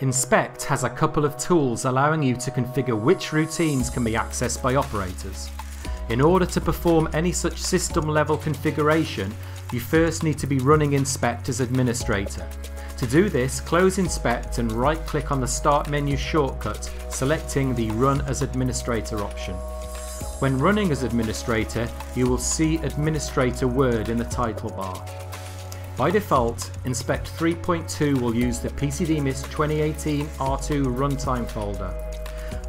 Inspect has a couple of tools allowing you to configure which routines can be accessed by operators. In order to perform any such system level configuration, you first need to be running Inspect as administrator. To do this, close Inspect and right click on the Start menu shortcut, selecting the Run as Administrator option. When running as administrator, you will see Administrator word in the title bar. By default, Inspect 3.2 will use the PCDMIS 2018 R2 runtime folder.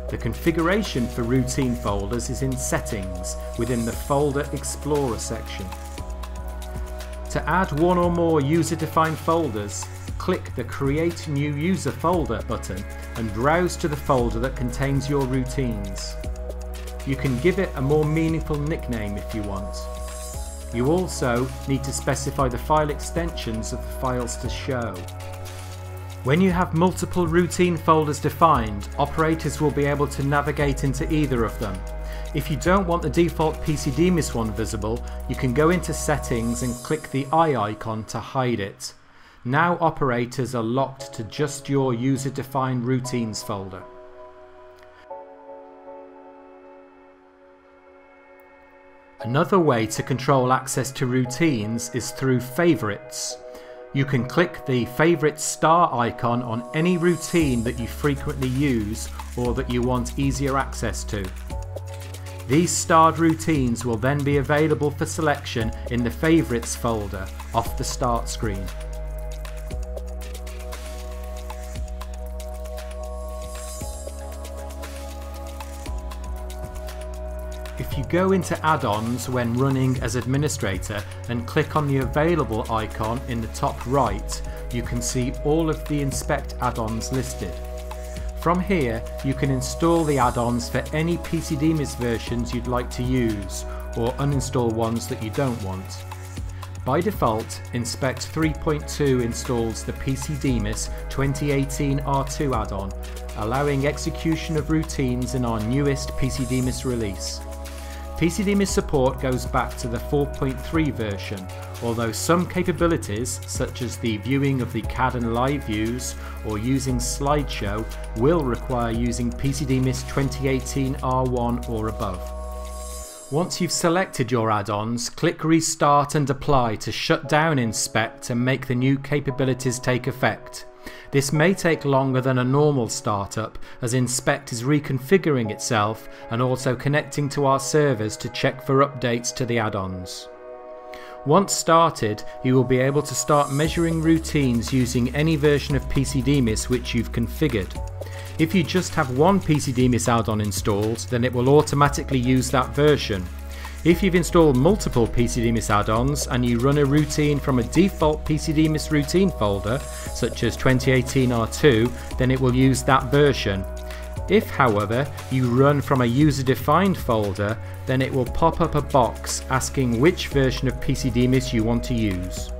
The configuration for routine folders is in Settings within the Folder Explorer section. To add one or more user-defined folders, click the Create New User Folder button and browse to the folder that contains your routines. You can give it a more meaningful nickname if you want. You also need to specify the file extensions of the files to show. When you have multiple routine folders defined, operators will be able to navigate into either of them. If you don't want the default PCDMIS one visible, you can go into settings and click the eye icon to hide it. Now operators are locked to just your user defined routines folder. Another way to control access to routines is through favorites. You can click the favorite star icon on any routine that you frequently use or that you want easier access to. These starred routines will then be available for selection in the favorites folder off the start screen. If you go into add-ons when running as administrator and click on the available icon in the top right, you can see all of the inspect add-ons listed. From here, you can install the add-ons for any PCDMIS versions you'd like to use, or uninstall ones that you don't want. By default, Inspect 3.2 installs the PCDMIS 2018 R2 add-on, allowing execution of routines in our newest PCDMIS release. PCDMIS support goes back to the 4.3 version, although some capabilities, such as the viewing of the CAD and live views or using slideshow, will require using PCDMIS 2018 R1 or above. Once you've selected your add-ons, click Restart and Apply to shut down Inspect and make the new capabilities take effect. This may take longer than a normal startup as Inspect is reconfiguring itself and also connecting to our servers to check for updates to the add-ons. Once started, you will be able to start measuring routines using any version of PCDMIS which you've configured. If you just have one PCDMIS add-on installed, then it will automatically use that version. If you've installed multiple PCDMIS add-ons and you run a routine from a default PCDMIS routine folder, such as 2018 R2, then it will use that version. If, however, you run from a user-defined folder, then it will pop up a box asking which version of PCDMIS you want to use.